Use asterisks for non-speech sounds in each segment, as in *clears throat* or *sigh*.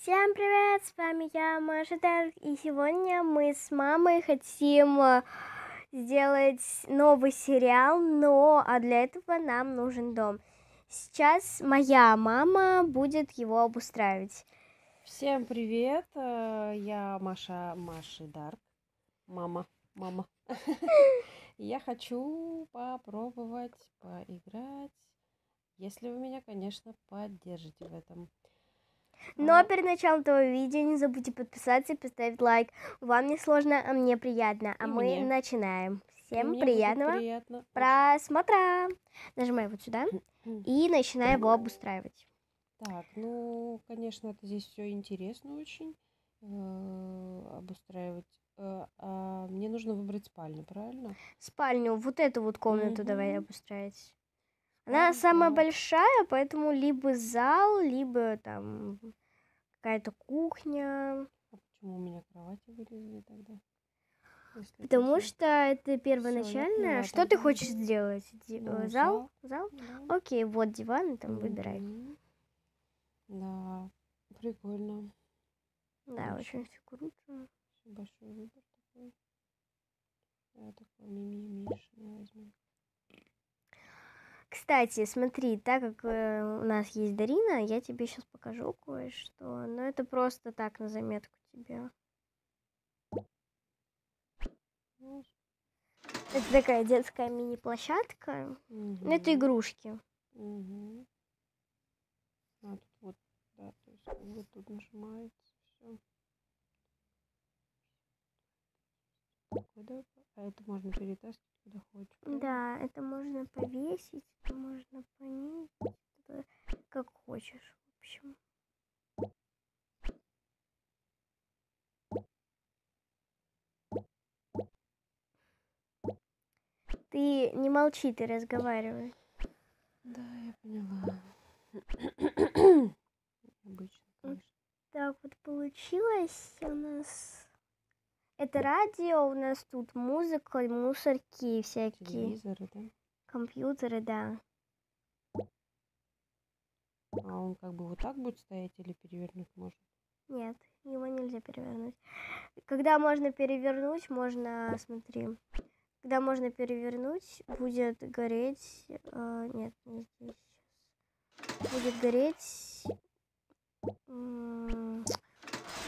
Всем привет, с вами я, Маша Дарк, и сегодня мы с мамой хотим э, сделать новый сериал, но а для этого нам нужен дом. Сейчас моя мама будет его обустраивать. Всем привет, э, я Маша Маши Дарк, мама, мама. *laughs* Я хочу попробовать поиграть, если вы меня, конечно, поддержите в этом. Но перед началом этого видео не забудьте подписаться и поставить лайк. Вам не сложно, а мне приятно. А И мы мне. начинаем. Всем мне приятного приятно. просмотра. Нажимай вот сюда и начинай его обустраивать. Так, ну, конечно, это здесь все интересно очень э, обустраивать. Э, а мне нужно выбрать спальню, правильно? Спальню, вот эту вот комнату давай Мгм. обустраивать. Она самая Ага. большая, поэтому либо зал, либо там какая-то кухня. А почему у меня кровати вылезли тогда? Если это Потому всё- что это первоначальное. поняла, Что ты хочешь сделать? Ди- Ну, э, зал? Зал? Да. Окей, вот диван, там выбирай. Мгм. Да, прикольно. Да, Очень. очень все круто. Большой выбор такой. Я такой мимимишный возьму. Кстати, смотри, так как э, у нас есть Дарина, я тебе сейчас покажу кое-что. Но это просто так на заметку тебе. Ну, Это такая детская мини-площадка. Ну, Это игрушки. Мгм. А тут вот, да, то есть как бы тут нажимается все. А это можно перетаскивать куда хочешь. правильно? Да, это можно повесить, это можно понизить, как хочешь, в общем. Ты не молчи, ты разговаривай. Да, я поняла. *coughs* Обычно, конечно. Так вот получилось у нас. Это радио, у нас тут музыка, мусорки всякие, Телевизоры, да? компьютеры, да. А он как бы вот так будет стоять или перевернуть можно? Нет, его нельзя перевернуть. Когда можно перевернуть, можно, смотри, когда можно перевернуть, будет гореть, э, нет, не здесь сейчас, будет гореть, м,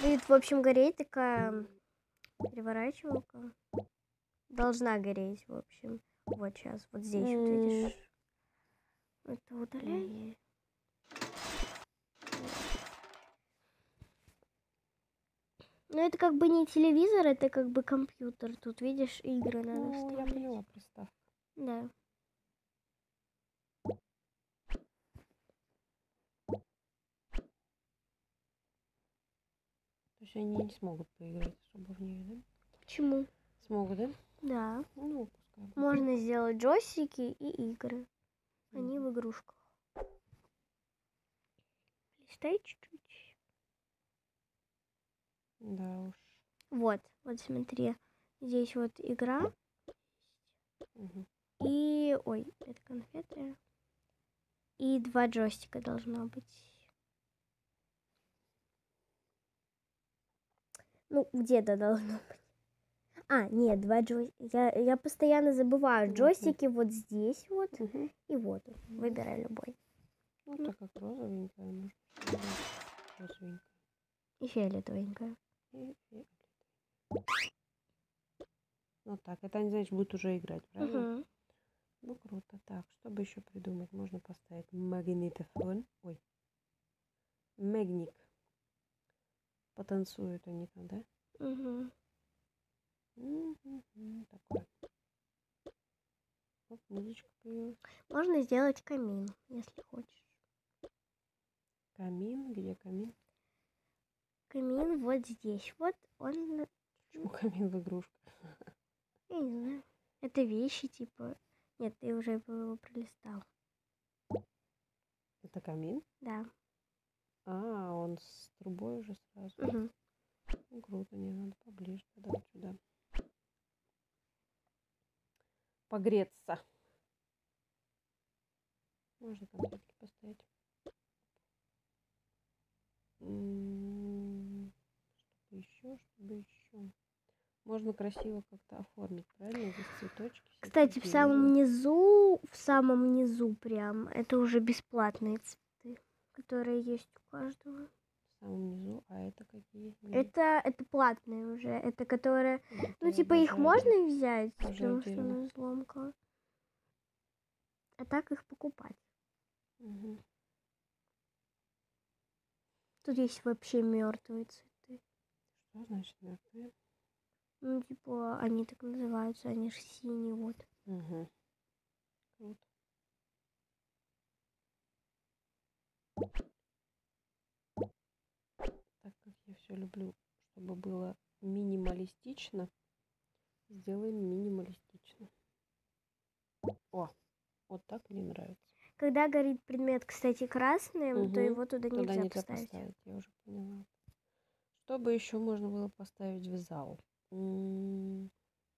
будет, в общем, гореть такая переворачивалка, должна гореть, в общем, вот сейчас, вот здесь, вот видишь, это удаляй. Ну, это как бы не телевизор, это как бы компьютер. Тут, видишь, игры надо Ну, я ставить. поняла. Да. Есть они не смогут поиграть особо в нее, да? Почему? Смогут, да? Да. Ну, пускай. Можно сделать джойстики и игры. Они в игрушках. Листай чуть-чуть. Да уж. Вот, вот смотри. Здесь вот игра. Мгм. И... Ой, это конфеты. И два джойстика должно быть. Ну, где-то должно быть. А, нет, два джойстика. Я, я постоянно забываю. Джойстики вот здесь вот Мгм. и вот. Выбирай любой. Ну, Ну. так как розовенькая, может розовенькая. И фиолетовенькая. И фиолетовенькая. Ну так, это они, значит, будут уже играть, правильно? Мгм. Ну, круто. Так, чтобы еще придумать? Можно поставить магнитофон. Ой. Магник. Потанцуют они там, да? Мгм. Такое. Оп, музычка появилась. Можно сделать камин, если хочешь. Камин. Где камин? Камин вот здесь. Вот он, Почему камин в игрушках? я не знаю. Это вещи типа. Нет, ты уже его пролистал. Это камин? Да. А, он с трубой уже сразу. Ну, круто, не надо поближе. Тогда вот сюда. Погреться. Можно конфетки поставить. М, еще, чтобы еще. Можно красиво как-то оформить, правильно? Здесь цветочки. Кстати, в самом низу, в самом низу прям, это уже бесплатные цветы, которые есть у каждого. В самом низу. А это какие? Это, это платные уже, это которые, это ну типа их можно взять, потому что она взломка. А так их покупать. Мгм. Тут есть вообще мертвые цветы. Что значит мертвые? Ну, типа, они так называются, они же синие, вот. Угу. Круто. Так как я все люблю, чтобы было минималистично, сделаем минималистично. О, вот так мне нравится. Когда горит предмет, кстати, красным, то Мгм. его туда Туда нельзя нельзя поставить. поставить, я уже поняла. Что бы еще можно было поставить в зал? М,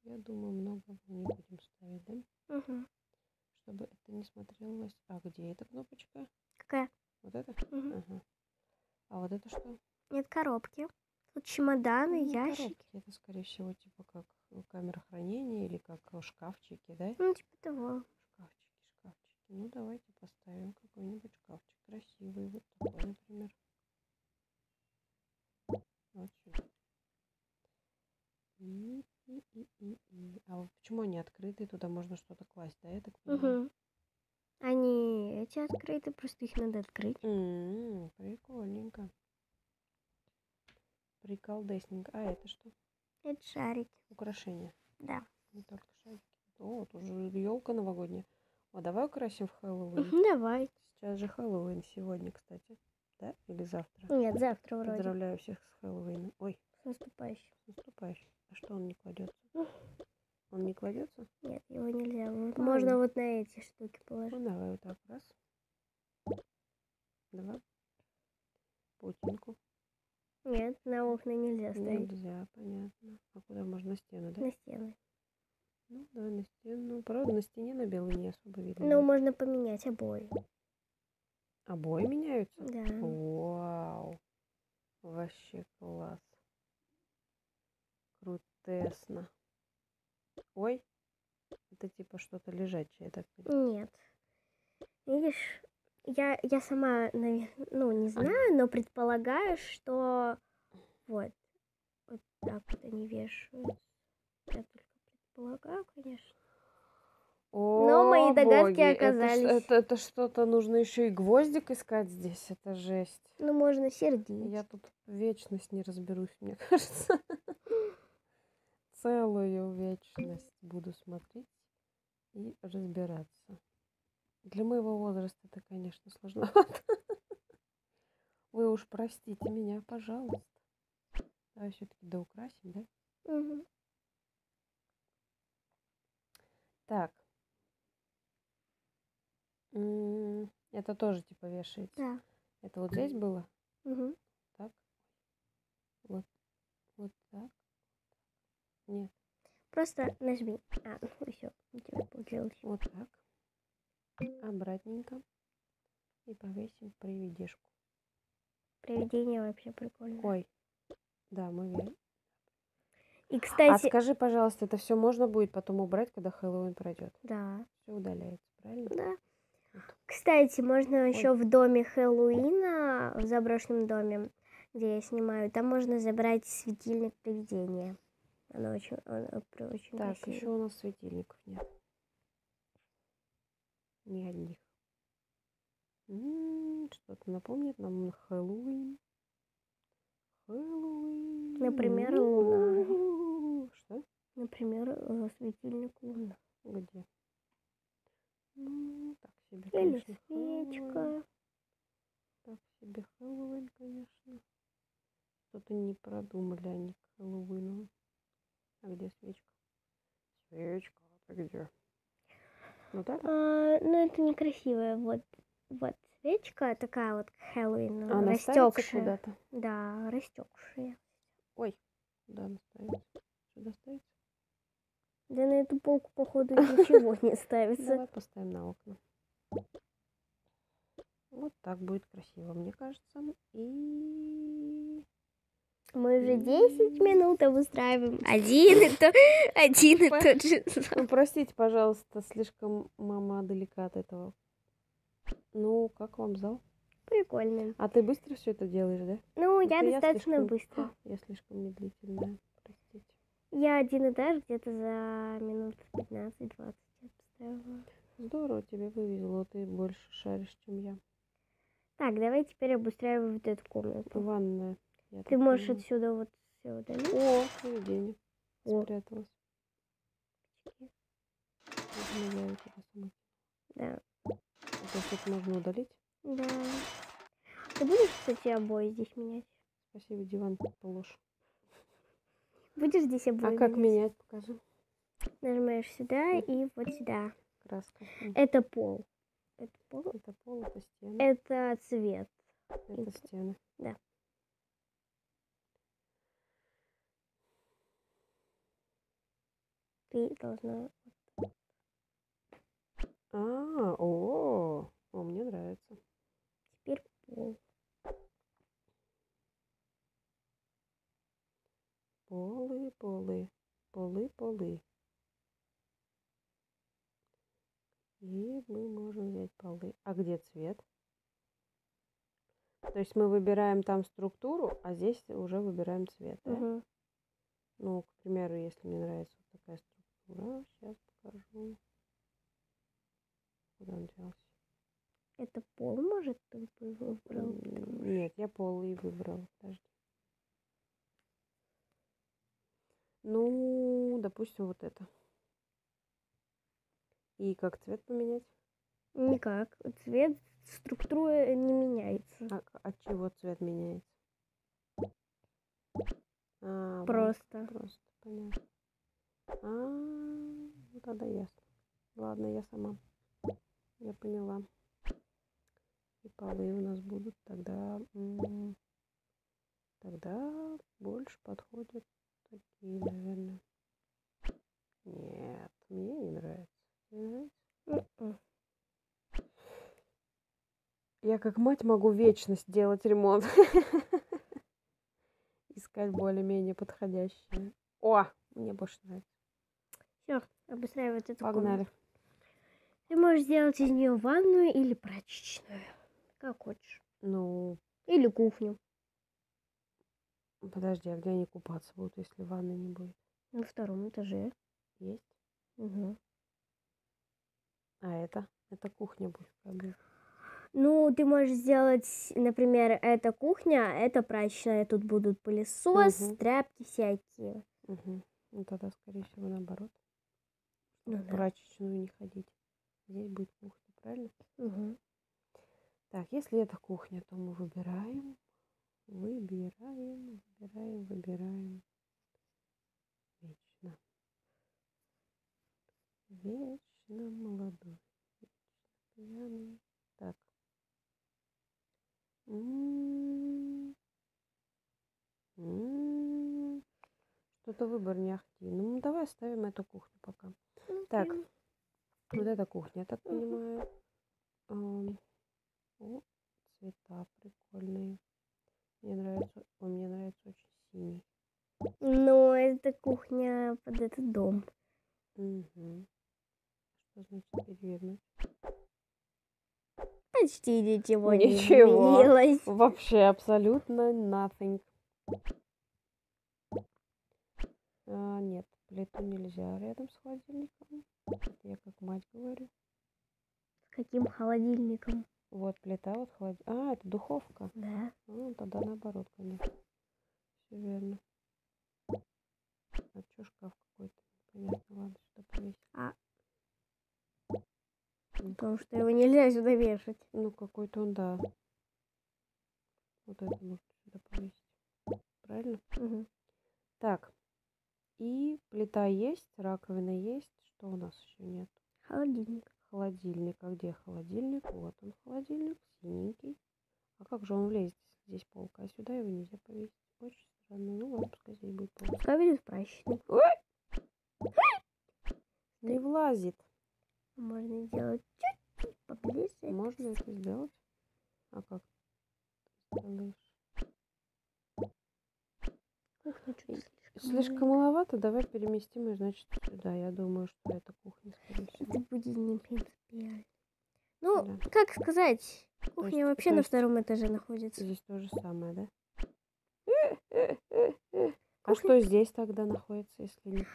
Я думаю, много не будем ставить, да? Мгм. Чтобы это не смотрелось. А где эта кнопочка? Какая? Вот это? Мгм. Ага. А вот это что? Нет коробки. Тут чемоданы, Ну, ящики. коробки, Это, скорее всего, типа как э, камера хранения или как э, шкафчики, да? Ну, типа того. Шкафчики, шкафчики. Ну, давайте поставим какой-нибудь шкафчик красивый. Вот такой, например. Вот сюда. И, и, и, и, и. А вот почему они открыты? Туда можно что-то класть, да, я так понимаю? Мгм. Они эти открыты, просто их надо открыть. М, Прикольненько. Приколдесненько. А это что? Это шарики. Украшения. Да. Не только шарики. О, вот уже елка новогодняя. О, давай украсим в Хэллоуин. Давай. Сейчас же Хэллоуин сегодня, кстати. Да? Или завтра? Нет, завтра вроде. Поздравляю всех с Хэллоуином. Ой, С наступающим. с наступающим. А что он не кладется? Ну. Он не кладется? Нет, его нельзя. Вот А, можно ну. вот на эти штуки Ну, положить. давай вот так. Раз. Два. Паутинку. Нет, на окна нельзя ставить. Нельзя, понятно. А куда можно на стену, да? На стены. Ну, давай на стену. Правда, на стене на белый не особо видно. Ну, можно поменять обои. Обои меняются? Да. Вау. Вообще класс. Крутесно. Ой. Это типа что-то лежачее, так. Нет. Видишь, я, я сама, ну, не знаю, но предполагаю, что вот, вот так вот они вешают. Я только предполагаю, конечно. Но мои О, догадки боги, это оказались- Это, это что-то нужно еще и гвоздик искать здесь. Это жесть. Ну, можно сердить. Я тут вечность не разберусь, мне *laughs* кажется. Целую вечность буду смотреть и разбираться. Для моего возраста это, конечно, сложновато. *laughs* Вы уж простите меня, пожалуйста. Давай все-таки доукрасим, да? Так. Это тоже типа вешается. Да. Это вот здесь было? Мгм. Так. Вот. Вот так. Нет. Просто нажми. А, ну все, у тебя получилось. Вот так. Обратненько. И повесим привидешку. Привидение вообще прикольно. Ой. Да, мы верим. И, А кстати, скажи, пожалуйста, это все можно будет потом убрать, когда Хэллоуин пройдет? да, Все удаляется, правильно? да. Вот. Кстати, можно еще в доме Хэллоуина, в заброшенном доме, где я снимаю, там можно забрать светильник привидения. Оно очень, при- очень Так, красивое. еще у нас светильников нет. Ни одних. М, Что-то напомнит нам на Хэллоуин. Хэллоуин. Например, луна. Что? Например, э, светильник луна. Где? Ну, так себе, Или конечно, Хэллоуин. свечка. Так себе Хэллоуин, конечно. Что-то не продумали они к Хэллоуину. А где свечка? Свечка, ты где? Ну так? А, ну, это некрасивая. Вот, вот свечка такая вот к Хэллоуину. Она растекшая. куда-то? Да, растекшая. Ой, куда она ставится? Сюда ставится? Да на эту полку, походу, *laughs* ничего не ставится. Давай поставим на окна. Вот так будет красиво, мне кажется. И Мы уже 10 минут обустраиваем один и, то, один и По- тот же Ну, простите, пожалуйста, слишком мама далека от этого. Ну, как вам зал? Прикольно. А ты быстро все это делаешь, да? Ну, Это я достаточно слишком- быстро. Я слишком медлительная, простите. Я один этаж где-то за минут 15-20 обустраивала. Здорово, тебе повезло, ты больше шаришь, чем я. Так, давай теперь обустраиваем вот эту комнату. Ванная. Я Ты можешь понимаю. отсюда вот все удалить. О, привидение. О. Да. А это можно удалить. Да. Ты будешь, кстати, обои здесь менять? Спасибо, диван положь. Будешь здесь обои А как менять? менять, покажи. Нажимаешь сюда и вот сюда. Краска. Это пол. Это пол. Это пол, это стены. Это цвет. Это стены. Ты должна... А, о, о, мне нравится. Теперь пол. Полы, полы, полы, полы. И мы можем взять полы. А где цвет? То есть мы выбираем там структуру, а здесь уже выбираем цвет, да? Мгм. Ну, к примеру, если мне нравится вот такая структура, сейчас покажу. Куда он делся? Это пол, может, ты выбрал? Нет, я полы выбрала. Подожди. Ну, допустим, вот это. И как цвет поменять? Никак. Цвет, структура не меняется. А от чего цвет меняется? А, вот, Просто. просто, понятно. А, тогда ясно. Ладно, я сама. Я поняла. И полы у нас будут тогда... Тогда больше подходят такие, наверное. Нет, мне не нравится. Тебе нравится? М-м. Я как мать могу вечность делать ремонт. *laughs* Искать более-менее подходящее. О, мне больше нравится. Все, обустраивать эту Погнали. комнату. Ты можешь сделать из нее ванную или прачечную. Как хочешь. Ну, Или кухню. подожди, а где они купаться будут, если ванны не будет? На втором этаже. Есть? Мгм. А это? Это кухня будет. бы. Ну, ты можешь сделать, например, это кухня, а это прачечная. Тут будут пылесос, Мгм. тряпки всякие. Мгм. Ну, тогда, скорее всего, наоборот. Ну В да. прачечную не ходить. Здесь будет кухня, правильно? Мгм. Так, если это кухня, то мы выбираем, выбираем, выбираем, выбираем. Вечно. Вечно молодой. Вечно пьяный. Так. М, м, Что-то выбор не ахти. Ну, давай оставим эту кухню пока. Так, вот эта кухня, я так понимаю. О, цвета прикольные. Мне нравится, ой, мне нравится очень синий. Ну, это кухня под этот дом. Мгм. Что значит перевернуть? Почти ничего не Ничего. изменилось. Вообще абсолютно nothing. А, нет, плиту нельзя рядом с холодильником. Это я как мать говорю. С каким холодильником? Вот плита, вот холодильник. А, это духовка. Да. Ну, тогда наоборот, конечно. Все верно. А чё шкаф какой-то? Непонятно. Ладно, сюда повесить. А. Потому что его нельзя сюда вешать. Ну, какой-то он, да. Вот это можно сюда повесить. Правильно? Мгм. Так. И плита есть, раковина есть. Что у нас еще нет? Холодильник. Холодильник. А где холодильник? Вот он холодильник, синенький. А как же он влезет, здесь полка? А сюда его нельзя повесить. Очень странно. Ну ладно, пускай здесь будет полка. Пускай будет прачечный. Не влазит. Можно сделать чуть-чуть поближе. Можно это сделать? А как ты сделаешь? Слишком маловато, давай переместим ее, значит, сюда. Я думаю, что это кухня, скорее всего. Это будет не принципиально. Ну, Да. как сказать, кухня есть- вообще на втором этаже находится. Здесь то же самое, да? *laughs* А что здесь тогда находится, если не...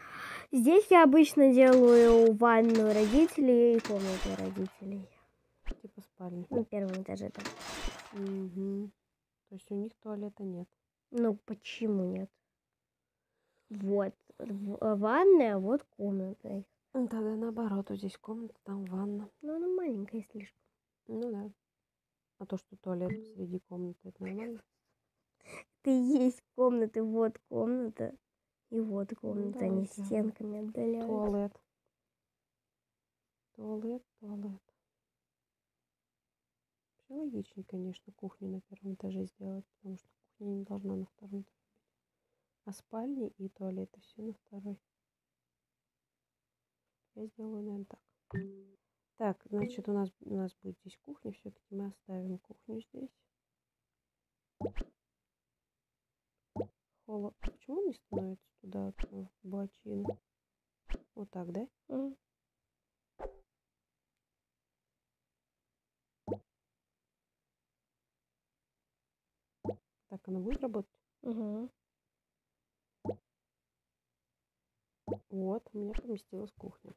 Здесь я обычно делаю ванную родителей и комнату родителей. Типа спальня? На первом этаже там. Мгм. То есть у них туалета нет. Ну, почему нет? Вот. э, Ванная, а вот комната. Ну, Тогда наоборот, вот здесь комната, там ванна. Но она маленькая слишком. Ну да. А то, что туалет посреди комнаты, это нормально? Это и есть комнаты, вот комната. И вот комната, да, они да. стенками отдаляются. Туалет. Туалет, туалет. Вообще логичнее, конечно, кухню на первом этаже сделать, потому что кухня не должна на втором этаже. А спальни и туалеты все на второй. Я сделаю, наверное, так. Так, значит, у нас, у нас будет здесь кухня. Все-таки мы оставим кухню здесь. Холо. А Почему он не становится туда, бочину? Вот так, да? Мгм. Так оно будет работать? Мгм. Вот, у меня поместилась кухня.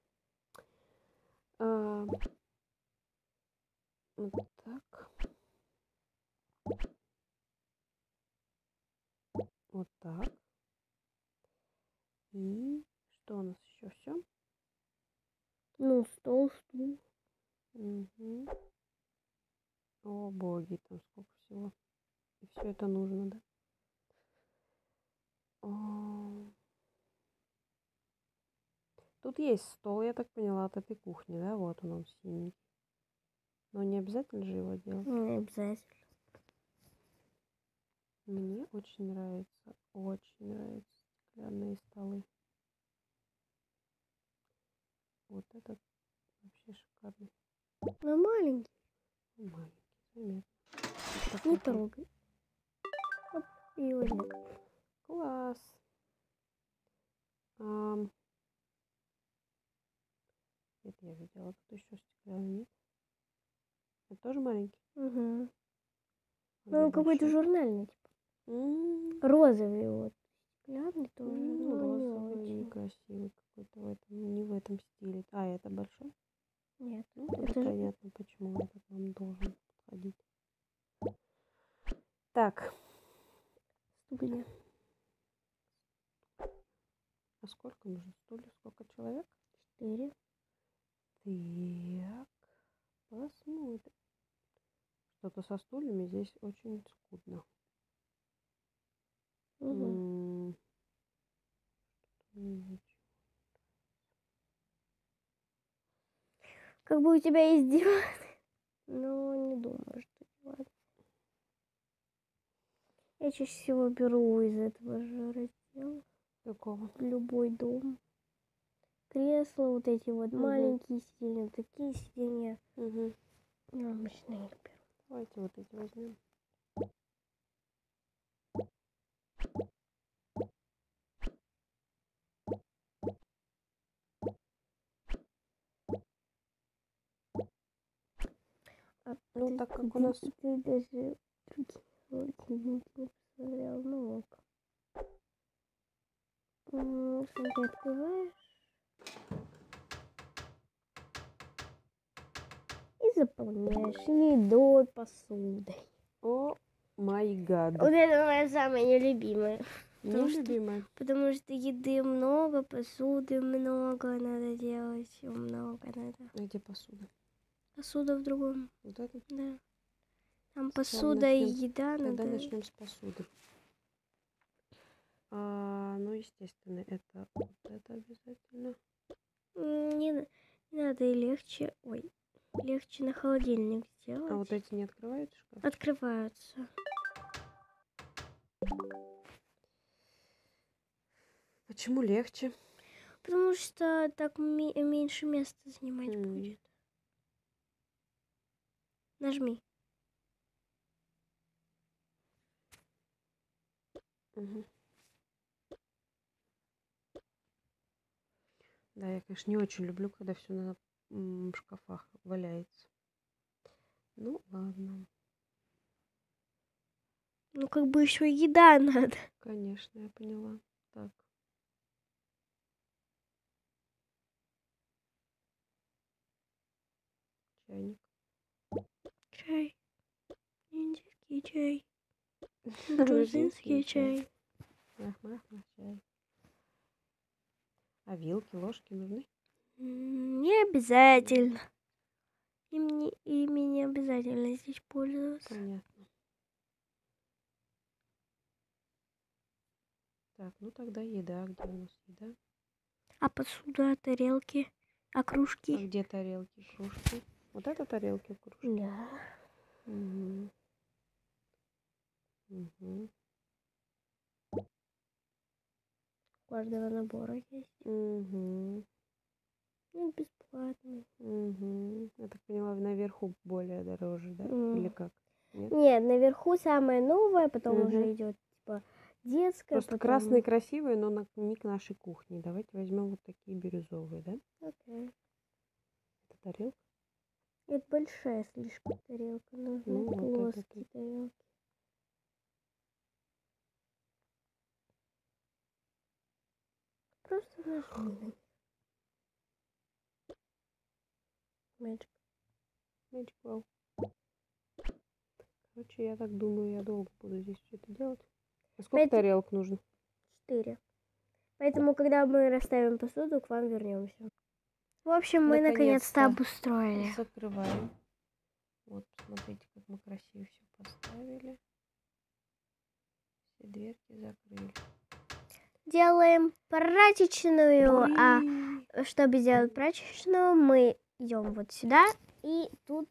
А, вот так. Вот так. И что у нас еще все? Ну, стол, стул. Мгм. О, боги, там сколько всего. И все это нужно, да? О. Тут есть стол, я так поняла, от этой кухни, да? Вот он, он синий. Но не обязательно же его делать. Не обязательно. Мне очень нравится, очень нравятся стеклянные столы. Вот этот вообще шикарный. Но маленький. Маленький, заметно. Вот Не трогай. Оп, и нет. Класс. Ам. Это я видела. Тут еще стеклянный нет. Это тоже маленький? Угу. Ну, где какой-то журнальный, типа. М, Розовый вот. Стеклянный тоже, м, но не розовый, очень. некрасивый какой-то в этом, не в этом стиле. А, это большой? Нет. Ну, Это же- понятно, почему этот нам должен подходить. Так, Стулья. а сколько нужно стульев? Сколько человек? Четыре. Так, посмотрим. Что-то со стульями здесь очень скудно. Угу. Как бы у тебя есть диван. *laughs* Но не думаю, что диван. Я чаще всего беру из этого же раздела. Какого? Любой дом. Кресла вот эти вот Мгм. маленькие сиденья, такие сиденья. Мгм. Я обычно их беру. Давайте вот эти возьмем. А Ну, так как у нас- Ты даже другие не посмотрел. Ну ок. Смотри, открываешь. И заполняешь едой, посудой. О май гад. Вот это моя самая нелюбимая. потому что- Нелюбимая. Потому что еды много, посуды много надо делать. Много надо. А где посуда? Посуда в другом. Вот это? Да. Там Ладно, посуда и начнем. еда Тогда надо. начнем с посуды. А, ну, естественно, это вот это обязательно. Не, не надо и легче. Ой, легче на холодильник сделать. А вот эти не открывают шкаф? Открываются. Почему легче? Потому что так меньше места занимать М. будет. Нажми. Мгм. Да, я, конечно, не очень люблю, когда все на шкафах валяется. Ну, ладно. Ну, как бы еще еда *laughs* надо. Конечно, я поняла. Так. Чайник. Чай. Индийский чай. *laughs* Грузинский чай. Мах, мах, мах, чай. А вилки, ложки нужны? Не обязательно. Им не, ими не обязательно здесь пользоваться. Понятно. Так, ну тогда еда. Где у нас еда? А посуда, тарелки, а А кружки? где тарелки, кружки? Вот это тарелки, кружки? Да. Угу. Угу. У каждого набора есть. Угу. Ну, бесплатный. Угу. Я так поняла, наверху более дороже, да? Или М. как? Нет? Нет, наверху самое новое, потом Мгм. уже идет типа детское. Просто потом- красные красивые, но на, не к нашей кухне. Давайте возьмем вот такие бирюзовые, да? Окей. Это тарелка? Это большая слишком тарелка. Нужны Ну, вот это плоские тарелки. Просто нажми. Magic. Magic Wow. Короче, я так думаю, я долго буду здесь все это делать. А сколько Знаете- тарелок нужно? Четыре. Поэтому, когда мы расставим посуду, к вам вернемся. В общем, мы наконец-то Наконец-то. обустроили. Закрываем. Вот, посмотрите, как мы красиво все поставили. Все дверки закрыли. Делаем прачечную. А Уи! чтобы сделать прачечную, мы идем вот сюда. И тут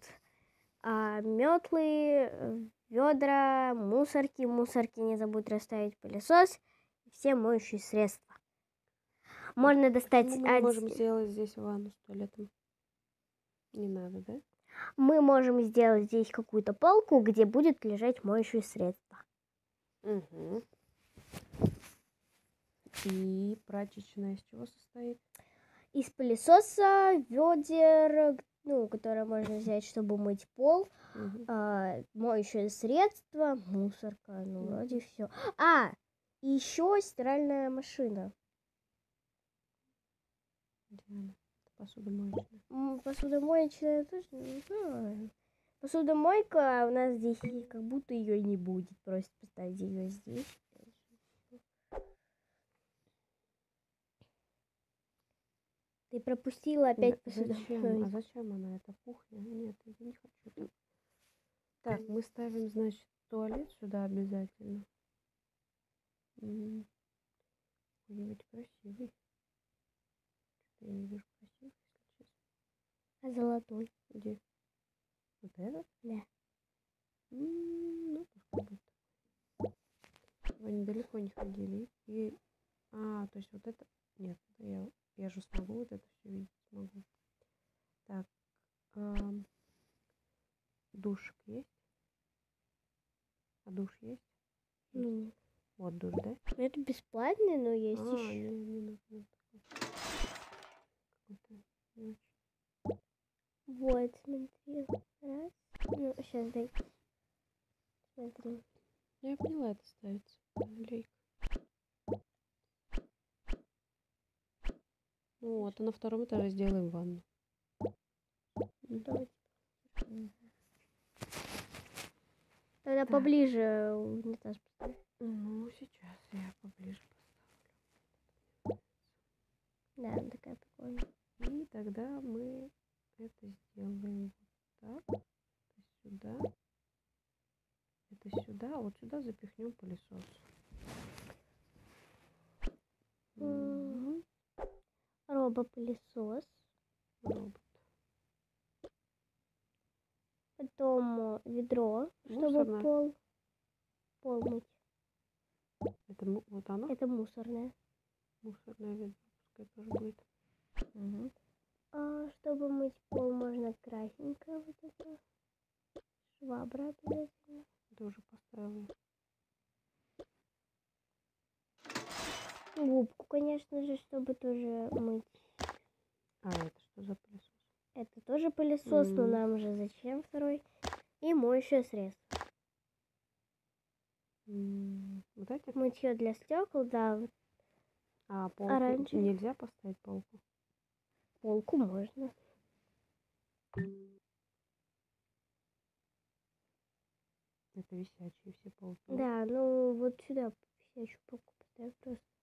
а, метлы, ведра, мусорки. Мусорки не забудь расставить пылесос. И все моющие средства. Можно достать... Мы не од- можем сделать здесь ванну с туалетом? Не надо, да? мы можем сделать здесь какую-то полку, где будет лежать моющие средства. Угу. И прачечная из чего состоит? Из пылесоса, ведер, ну, которые можно взять, чтобы мыть пол, а, моющее средство, мусорка, ну, вроде все. А, и еще стиральная машина. Посудомоечная. Посудомоечная тоже не знаю. Посудомойка у нас здесь как будто ее не будет. Просто поставить ее здесь. Ты пропустила опять Да Зачем? А зачем она? Это кухня? Нет, я не хочу так. Мы ставим, значит, туалет сюда обязательно. Какой-нибудь красивый. Что-то я не вижу красивый, если честно. А золотой? Где? Вот этот? Да. Ну, пускай будет такой. Чтобы Они далеко не ходили. И... А, то есть вот это... Нет, это я, я же смогу вот это все видеть. Смогу. Так. ам, Душик есть? А душ есть? Ну. Вот душ, да? Ну, Это бесплатный, но есть а, еще. не, не нужно. Вот, смотри. Раз. Ну, сейчас дай. Смотри. Я поняла, это ставится. Лейка. Ну вот, а на втором этаже сделаем ванну. Давай. Тогда поближе унитаз поставь. Ну, сейчас я поближе поставлю. Да, она такая прикольная. И тогда мы это сделаем вот так. Это сюда. Это сюда. а Вот сюда запихнем пылесос. Мгм. Робопылесос. Робот. Потом э, ведро, чтобы Мусорное. пол, пол мыть. Это вот оно, Это мусорное. мусорное ведро. Пускай тоже будет. А чтобы мыть пол, можно красненькое вот это. Швабра обязательно. Тоже поставила. Губку, конечно же, чтобы тоже мыть А это что за пылесос? Это тоже пылесос, но М. нам же зачем второй? И моющее средство. М, Вот эти? Мытье для стекол, да, вот А полку оранжевый. нельзя поставить полку? полку можно. Это висячие все полки. Да, ну вот сюда висячую полку поставь просто.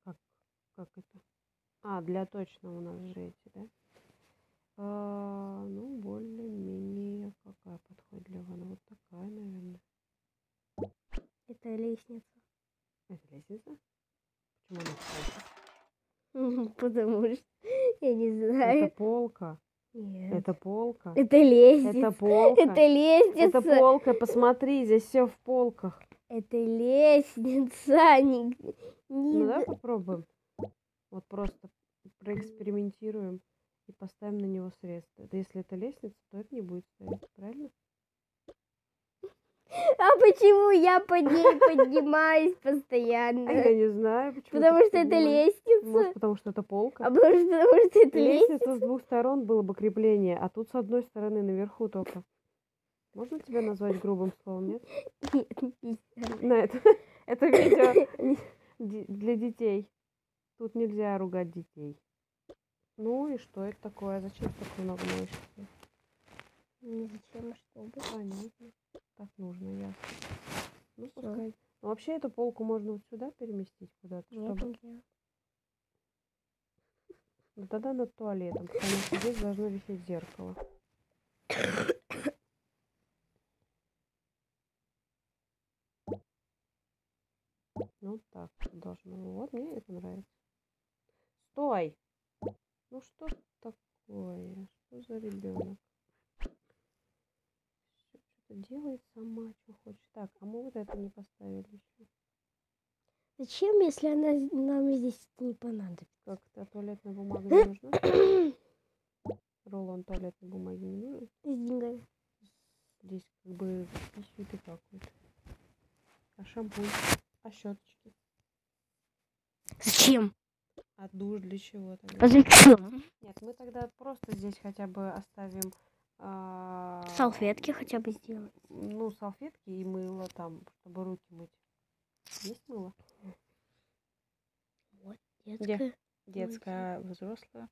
Как это? А, для точно у нас же эти, да? А, ну, более-менее какая подходит для ванны? Вот такая, наверное. Это лестница. Это лестница? Почему она в *laughs* Потому что я не знаю. Это полка. Нет. Это полка. Это лестница. Это полка. Это лестница. Это полка, посмотри, здесь все в полках. Это лестница. Не, не Ну давай попробуем. Вот просто проэкспериментируем и поставим на него средства. Это если это лестница, то это не будет стоять, правильно? *laughs* А почему я под ней поднимаюсь А я постоянно? не знаю, почему. Потому что это лестница. Может, потому что это полка? А потому что, потому что это лестница. Лестница с двух сторон было бы крепление, а тут с одной стороны наверху только. Можно тебя назвать грубым словом, нет? *laughs* Нет, нельзя. На это, *laughs* это видео не- для детей. Тут нельзя ругать детей. Ну и что это такое? Зачем так много моешь? Не зачем, а чтобы. Понятно. Так нужно, ясно. Ну, Всё. пускай. Ну, вообще эту полку можно вот сюда переместить куда-то, Нет, чтобы... нельзя. Ну, *laughs* тогда над туалетом, потому что здесь должно висеть зеркало. *coughs* Ну, так должно. Вот, мне это нравится. Стой! Ну, что такое? Что за ребенок? Что-то делает сама, что хочет. Так, а мы вот это не поставили еще. Зачем, если она нам здесь не понадобится? Как-то туалетная бумага не нужна? *clears throat* Рулон туалетной бумаги не нужен? С деньгами. Здесь как бы висит и какой-то. А шампунь? А щеточки? Зачем? А душ для чего А тогда? зачем? Нет, мы тогда просто здесь хотя бы оставим... а, Салфетки хотя бы сделать. Ну, салфетки и мыло там, чтобы руки мыть. Есть мыло? Вот, детская. Детская, взрослая.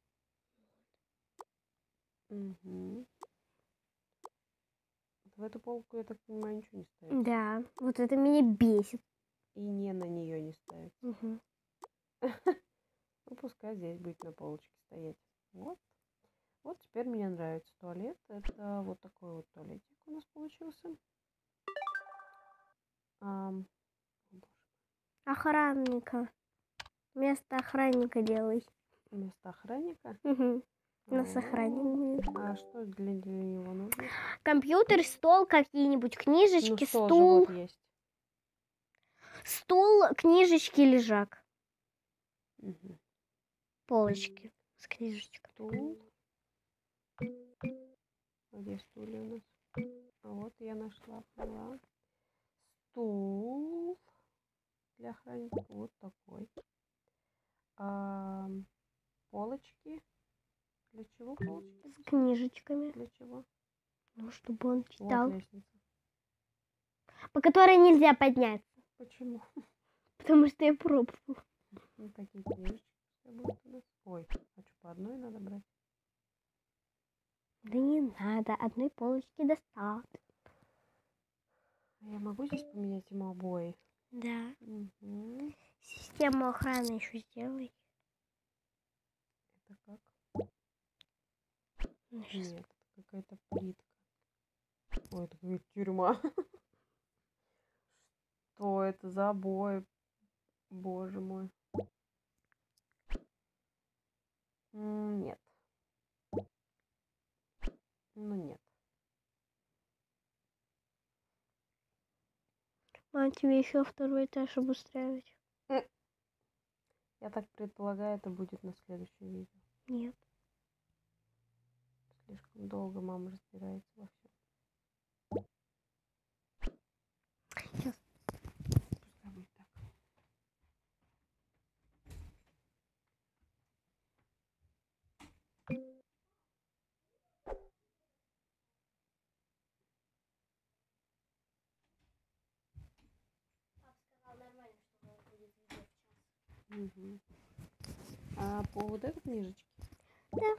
Угу. В эту полку, я так понимаю, ничего не ставить. Да, вот это меня бесит. И не на нее не ставить. Мгм. *laughs* Ну, пускай здесь будет на полочке стоять. Вот. Вот теперь мне нравится туалет. Это вот такой вот туалетик у нас получился. Боже, Охранника. Вместо охранника делай. Вместо охранника. Мгм. Нас О, охранник. А что для, для него нужно? Компьютер, стол, какие-нибудь книжечки, ну, стол стул. вот есть. Стул, книжечки, лежак. Мгм. Полочки с книжечками. Стул. Где стулья у нас? А вот я нашла, поняла. Стул для охранника вот такой. А, полочки. Для чего полочки? С книжечками. Для чего? Ну, чтобы он Вот читал. лестница. По которой нельзя подняться. Почему? Потому что я пробовала. Ну, такие книжечки пускай будут у нас. Ой, а что, по одной надо брать? Да не надо, одной полочки достаточно. А я могу здесь поменять ему обои? Да. Мгм. Систему охраны еще сделай. Это как? Ну, щас Нет, это какая-то плитка. Ой, это какая-то тюрьма. *laughs* Что это за обои? Боже мой. М, Нет. Ну нет. Мам, тебе еще второй этаж обустраивать? Я так предполагаю, это будет на следующем видео. Нет. Слишком долго мама разбирается во всем. Щас. А по вот этой книжечке? Да.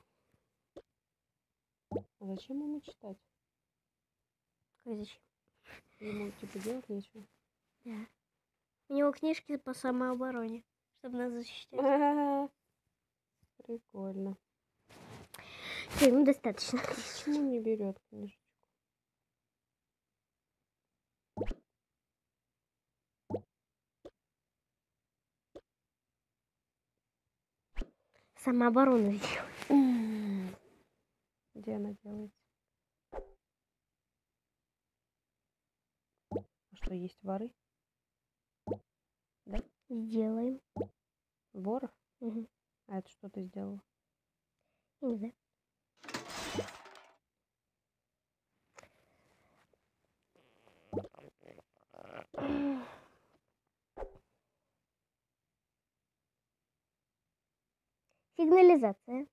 А зачем ему читать? Как зачем? Ему типа делать нечего. Да. У него книжки по самообороне, чтобы нас защищать. *laughs* Прикольно. Всё, ему достаточно. Почему не берет книжечку? Самооборону сделай. Где она делается? А что, есть воры? Сделаем. Воров? Мгм. А это что ты сделала? Не знаю. Сигнализация.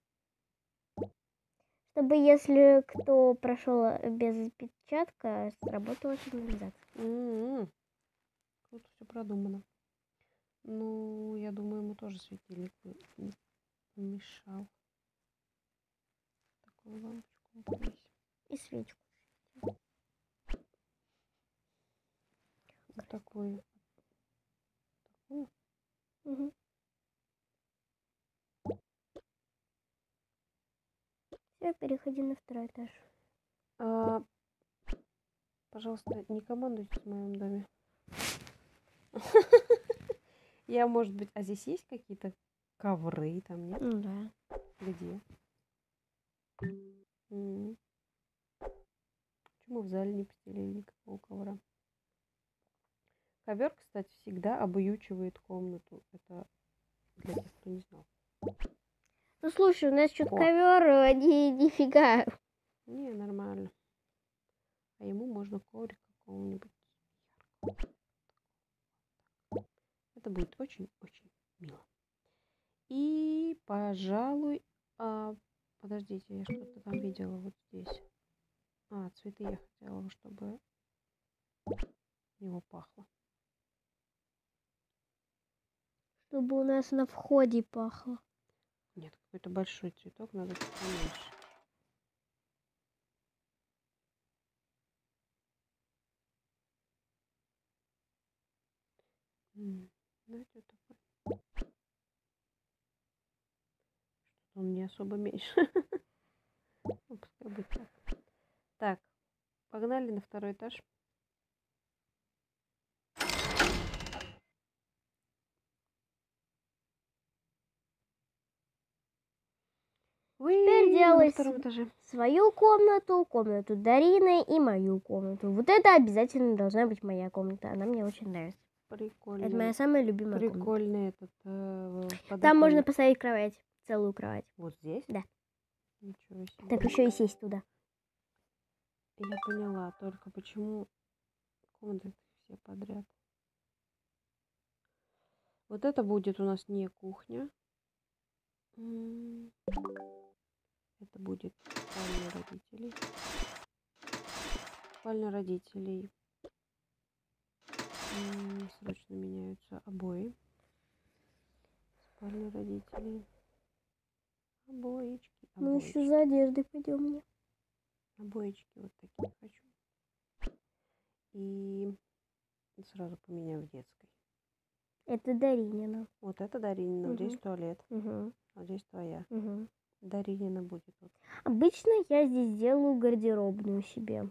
Чтобы если кто прошел без отпечатка, сработала сигнализация. М-м. Круто все продумано. Ну, я думаю, ему тоже светильник помешал. Такую лампочку. И свечку. Вот такую. Такую. Угу. Все, переходи на второй этаж. А, пожалуйста, не командуйте в моем доме. *laughs* Я, может быть, а здесь есть какие-то ковры там, нет? Ну да. Где? Почему в зале не постелили никакого ковра? Ковер, кстати, всегда обуючивает комнату. Это для тех, кто не знал. Ну слушай, у нас что-то ковер, нифига. Не, нормально. А ему можно коврик какого-нибудь. Это будет очень-очень мило. И, пожалуй, а, подождите, я что-то там видела вот здесь. А, цветы я хотела, чтобы от него пахло. Чтобы у нас на входе пахло. Нет, какой-то большой цветок, надо поменьше. Знаете, такой. Что-то он не особо меньше. *laughs* Ну, пускай так. Так, погнали на второй этаж. Теперь Уи, делай. Свою комнату, комнату Дарины и мою комнату. Вот это обязательно должна быть моя комната. Она мне очень нравится. Прикольно. Это моя самая любимая комната. Прикольный этот э, Там можно поставить кровать. Целую кровать. Вот здесь? Да. Ничего себе. Так еще и сесть туда. Я поняла, только почему комнаты все подряд. Вот это будет у нас не кухня. М, Это будет спальня родителей. Спальня родителей. Срочно меняются обои. Спальня родителей. Обоечки. Мы обоечки. еще за одеждой пойдем мне. Обоечки вот такие хочу. И сразу поменяю в детской. Это Даринина. Вот это Даринина, вот здесь туалет, Угу, вот здесь твоя. угу. Даринина будет. Обычно я здесь делаю гардеробную себе.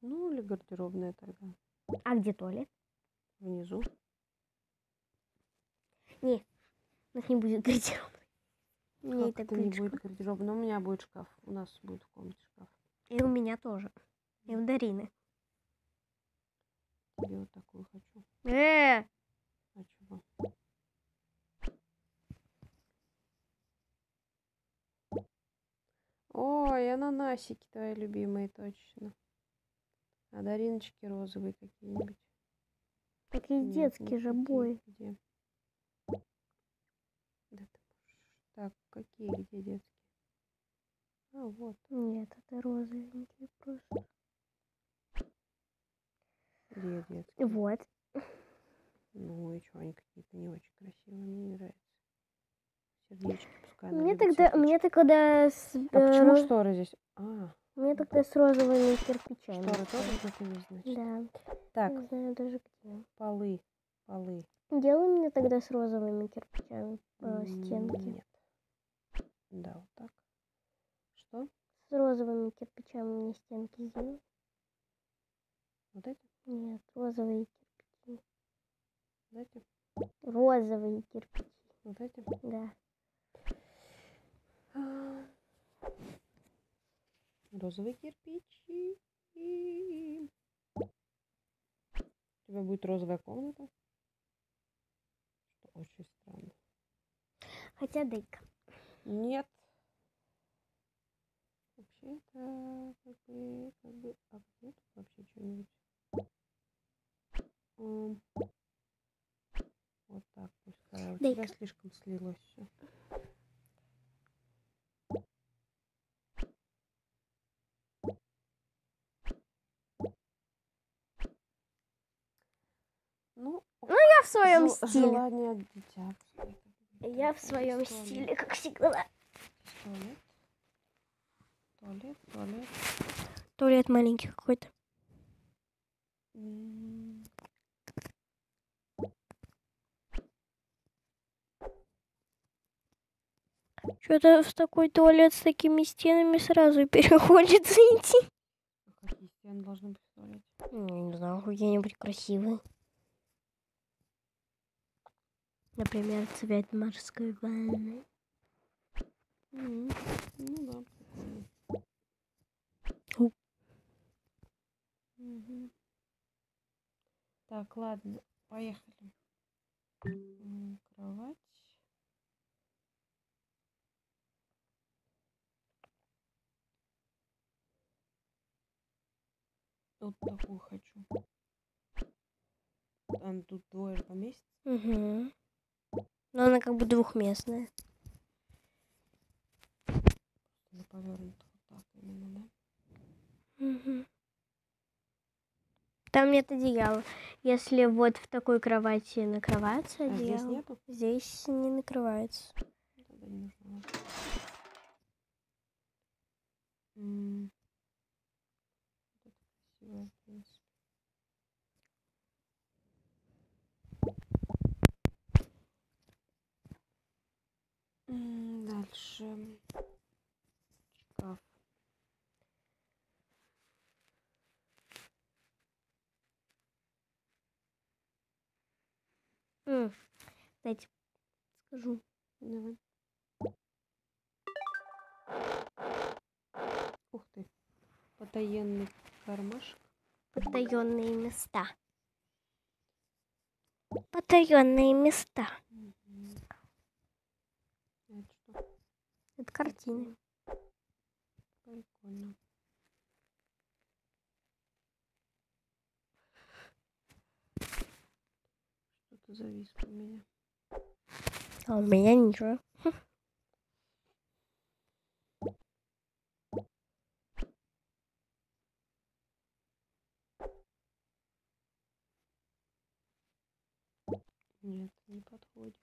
Ну, или гардеробная тогда. А где туалет? Внизу. У нас не будет гардеробной. У меня Как это не будет гардеробная? У меня будет шкаф. У нас будет в комнате шкаф. И у меня тоже. И у Дарины. Я вот такую хочу. Э, А чего? Ой, ананасики твои любимые, точно. А Дариночки розовые какие-нибудь. так и Нет, детские же обои. Где? Да. Так, какие, где детские? А, вот. Нет, это розовенькие просто. Где детские? Вот. Ну, и что, они какие-то не очень красивые, мне не нравится. Сердечки пускай. Мне тогда, сердечки. мне тогда с, А э, почему роз- шторы здесь? А, мне тогда с розовыми кирпичами. шторы тоже есть, значит. Да, Так, не знаю даже где. полы, полы. Делай мне тогда с розовыми кирпичами по М, стенке. Нет. Да, вот так. Что? С розовыми кирпичами мне стенки сделай. Вот эти? Нет, розовые кирпичи. Вот эти? Розовые кирпичи, Вот эти? да. А. Розовые кирпичи. У тебя будет розовая комната? Что очень странно. Хотя дай-ка. Нет. Вообще-то, как бы, как бы, а где тут вообще что-нибудь? Вот так пускай. У тебя слишком слилось все. Ну, Я в своем жел- стиле. Желание дитя. Я в своем туалет. стиле, как всегда. Туалет. Туалет, туалет. Туалет маленький какой-то. М, Что-то в такой туалет с такими стенами сразу и приходится идти. а Какие стены должны быть в туалете? Ну, не знаю, какие-нибудь красивые. Например, цвет морской волны. Ну да. У. Так, ладно, поехали. Кровать. Вот такую хочу. А, тут двое поместится. Угу. Но она как бы двухместная. Она повернута вот так именно, да? Мгм. Там нет одеяла. Если вот в такой кровати накрывается А здесь одеяло, нету? здесь не накрывается. Тогда не нужно. ладно. М. Вот это красивое, в принципе. М, Дальше. Шкаф. М, Дайте скажу. Давай. Ух ты. Потаенный кармашек. Потаенные места. Потаенные места. А Это что? Это картины. Прикольно. Что-то зависло у меня. А у меня ничего. *laughs* Нет, не подходит.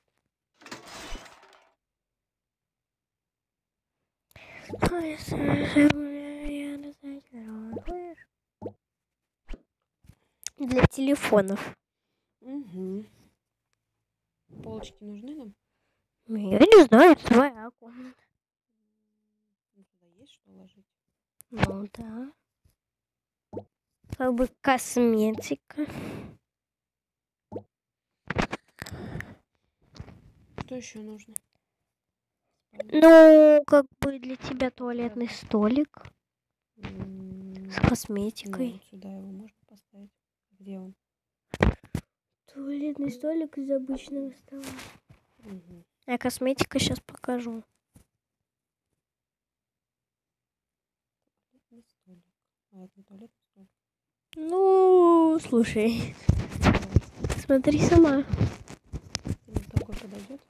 Для телефонов. Угу. Полочки нужны нам? Ну, Я не знаю, это твоя комната. Ну, туда есть что ложить? Ну да. Как бы косметика. Что еще нужно? Ну, как бы для тебя туалетный столик с ну, косметикой. вот сюда его можно поставить. Где он? Туалетный столик из обычного стола. Мгм. А косметика сейчас покажу. Ну, слушай, смотри сама. Такой подойдет?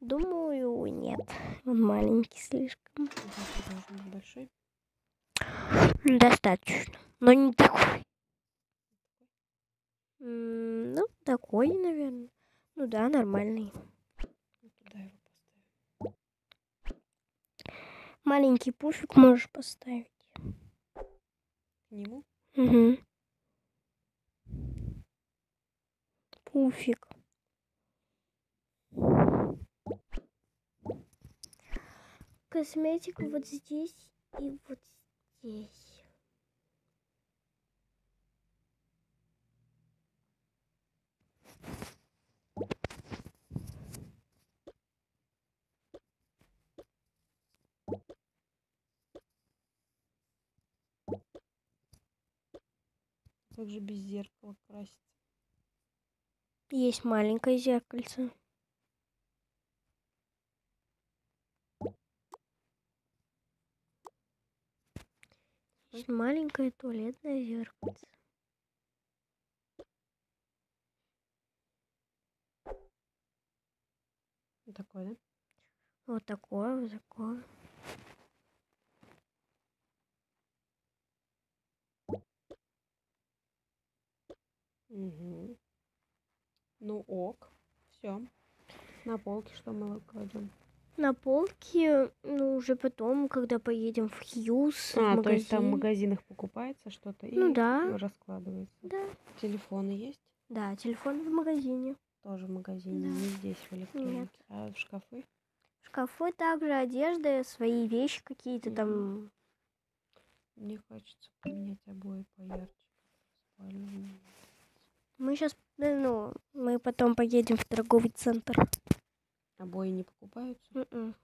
Думаю, нет. Он маленький слишком. Большой. Достаточно. Но не такой. Ну, такой, наверное. Ну да, нормальный. Вот туда его поставим. Маленький пуфик можешь поставить. Нему? Угу. Пуфик. Косметика вот здесь и вот здесь. Как же без зеркала краситься? Есть маленькое зеркальце. Есть маленькое туалетное зеркальце. Вот такой, да? Вот такое, вот такое. Угу. Ну ок. Все. На полке что мы кладем? На полке, ну, уже потом, когда поедем в Хьюз, в А, то есть там в магазин. магазинах покупается что-то и Ну да. раскладывается. Да. Телефоны есть? Да, телефон в магазине. Тоже в магазине, Да. не здесь в электронике. А в шкафы? Шкафы также, одежда, свои вещи какие-то там. Мне хочется поменять обои поярче. в спальне. Мы сейчас, ну, мы потом поедем в торговый центр. Обои не покупаются? Мгм.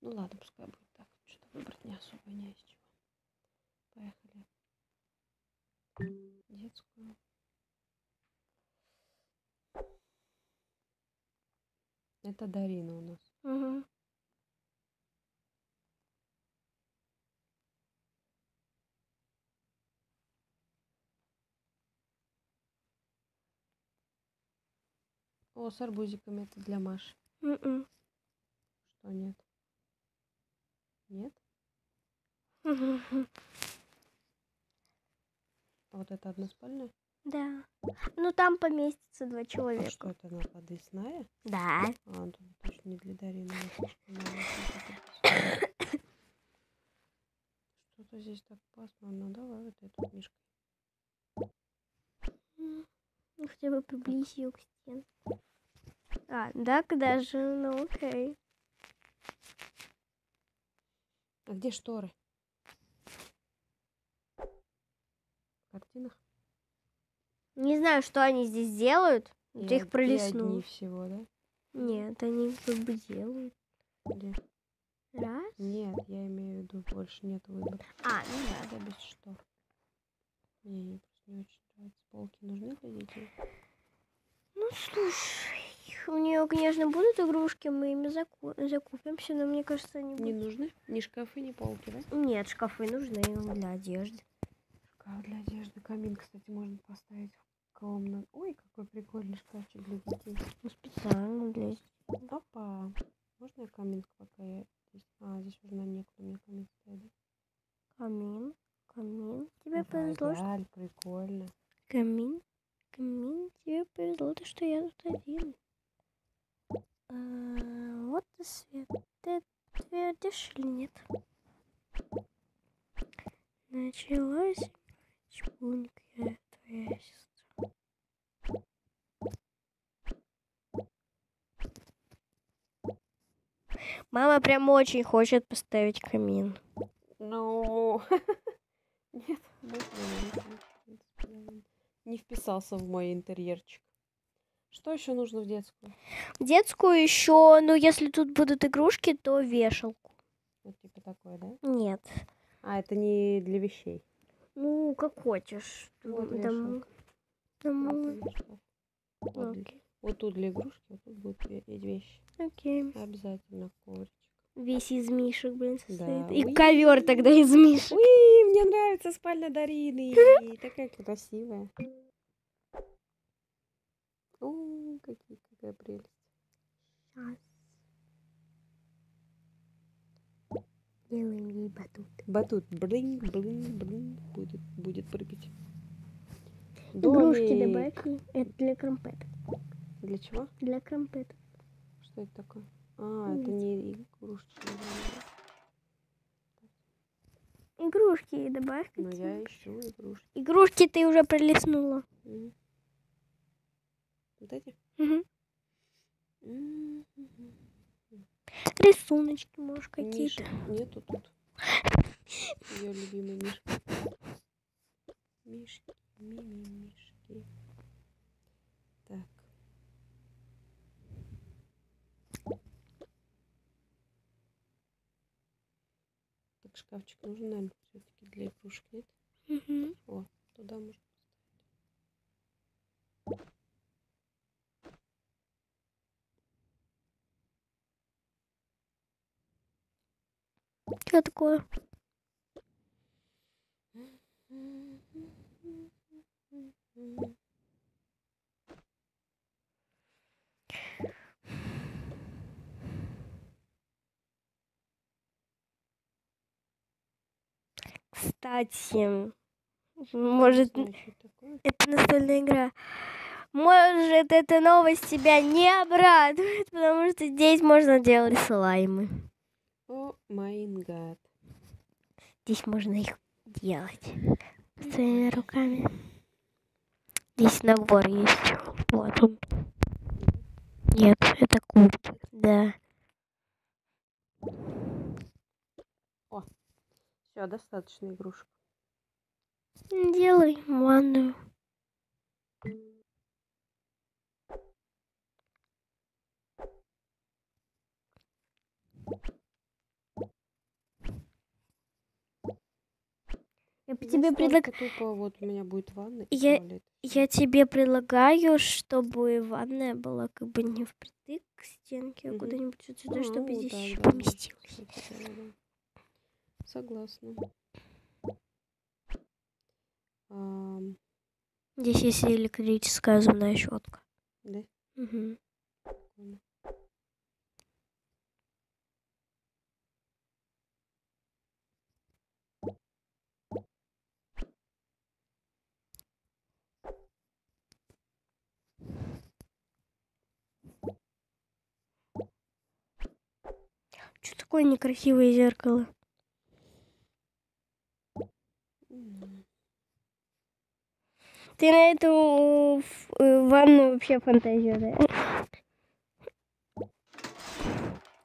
Ну ладно, пускай будет так. Что-то выбрать не особо не из чего. Поехали. Детскую. Это Дарина у нас. Мгм. О, с арбузиками это для Маши. Мгм. Что нет? Нет? Мгм. А вот это односпальная? Да. Ну, там поместится два А человека. что это она подвесная? Да. А, тут точно не для Дарины. Что-то здесь так пасмурно. Давай вот эту книжку. Ну, Хотя бы приблизь ее к стенке. А, да, даже, ну окей. А где шторы? В картинах? Не знаю, что они здесь делают. И Ты их пролистнул. одни всего, да? Нет, они как бы делают. Где? Раз. Нет, я имею в виду, больше нет выбора. А, ну да. Надо без штор. Мне не, не очень нравится. Полки нужны для детей? Ну, слушай, у нее, конечно, будут игрушки, мы ими заку- закупимся, но мне кажется, они Не будут... нужны? Ни шкафы, ни полки, да? Нет, шкафы нужны для одежды. Шкаф для одежды. Камин, кстати, можно поставить в комнату. Ой, какой прикольный шкафчик для детей. Ну, специально для... Опа. Можно я камин, пока я здесь? А, здесь уже на некуда мне камин да? Камин, камин. Тебе Ага, повезло, что... Прикольно. Камин, камин, тебе повезло, то, что я тут один. А, вот и свет. Ты отвердишь или нет? Началась чпунька, твоя сестра. Мама прям очень хочет поставить камин. Ну, *laughs* нет, не вписался в мой интерьерчик. Что еще нужно в детскую? В детскую еще, ну если тут будут игрушки, то вешалку. Вот типа такое, да? Нет. А, это не для вещей. Ну, как хочешь. Вот Там- там- для шкафа. Вот, тут для игрушки, вот тут будут вещи. Окей. Обязательно ковричек. Весь из мишек, блин, Да. состоит. И Уи. ковер тогда из мишек. Уи, мне нравится спальня Дарины. Такая красивая. О, какие, какая прелесть. Делаем ей батут. Батут. Блин, блин, блин. Будет, будет прыгать. Игрушки добавь. Это для крампета. Для чего? Для крампета. Что это такое? А, это не игрушечный домик. Игрушки добавь. Но какие. я ищу игрушки. Игрушки ты уже пролистнула. Мгм. Вот эти? М, Рисуночки, может, какие-то. Нету тут. Ее любимый мишка. Мишки, мими-мишки. Так. Так, шкафчик нужен, наверное, все-таки для игрушек, нет? Мгм. О, туда можно Что такое? поставить. Кстати, может, это настольная игра. Может, эта новость тебя не обрадует, потому что здесь можно делать слаймы. О, май гад. Здесь можно их делать своими руками. Здесь набор есть. Вот он. Нет, это куб. Да. Все, достаточно игрушек. Делай ванную. Я по тебе предлаг... Настолько тупо, вот у меня будет ванна Я- туалет. Я тебе предлагаю, чтобы ванная была как бы не впритык к стенке, а Мгм. куда-нибудь вот сюда, А, чтобы здесь еще да, да. поместилось. Кстати, да, да. Согласна. Ам, Здесь есть электрическая зубная щетка. да, прикольно. Что такое некрасивое зеркало? М, Ты на эту э, ванну вообще фантазию, да?